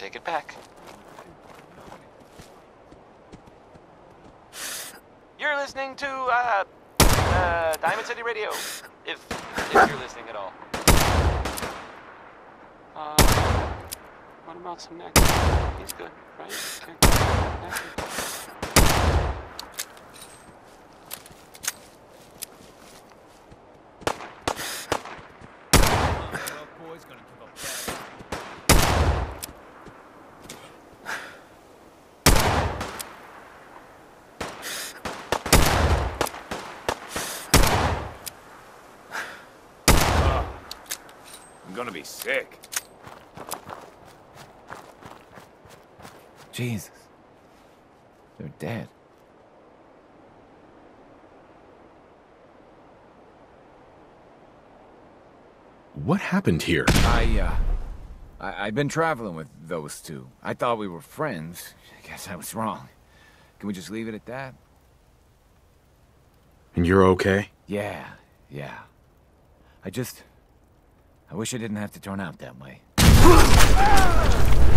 take it back. You're listening to uh, uh, Diamond City Radio, if if you're listening at all. Uh, what about some neck? He's good, right? Okay. Gonna be sick. Jesus. They're dead. What happened here? I, uh. I, I've been traveling with those two. I thought we were friends. I guess I was wrong. Can we just leave it at that? And you're okay? Yeah, yeah. I just. I wish it didn't have to turn out that way.